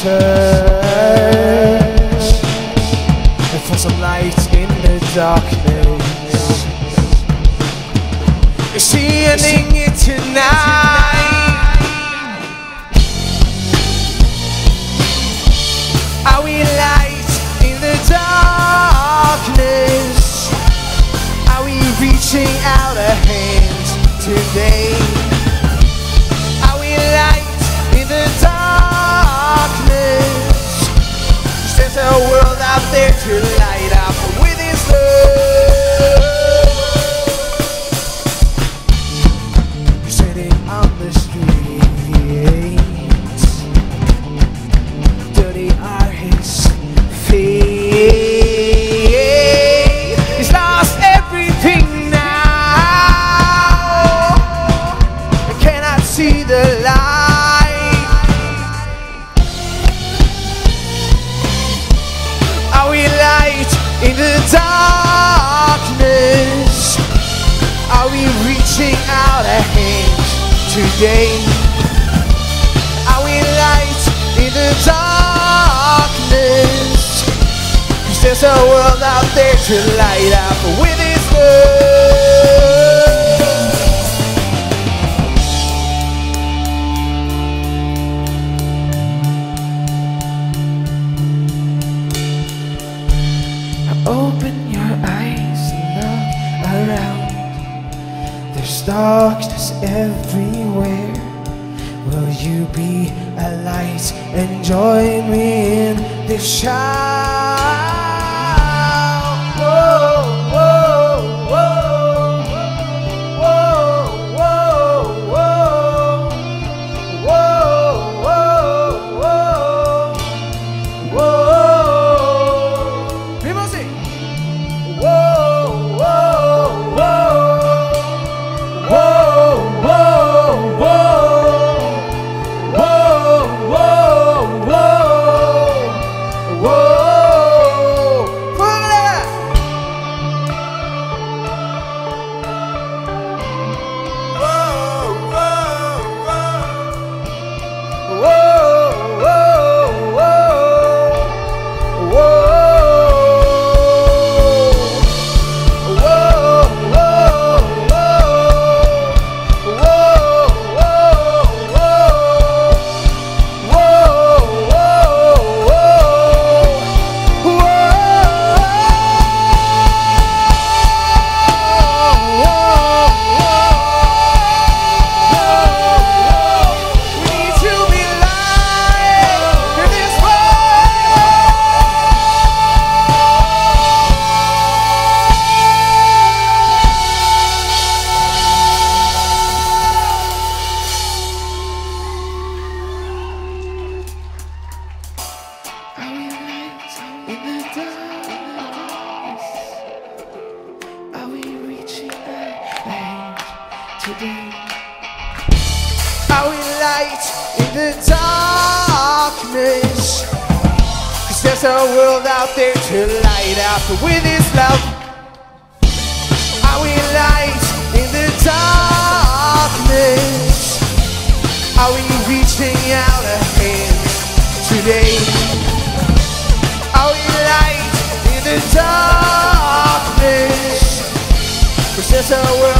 search for some light in the darkness. She ending it tonight? Are we a world out there to light up with His love. You're sitting on the streets. Dirty are His today? Are we light in the darkness? Cause there's a world out there to light up with His love. Darkness everywhere. Will you be a light and join me in this shout? in the darkness. Cause there's a world out there to light up with His love. Are we light in the darkness. Are we reaching out a hand today? Are we light in the darkness? Cause there's a world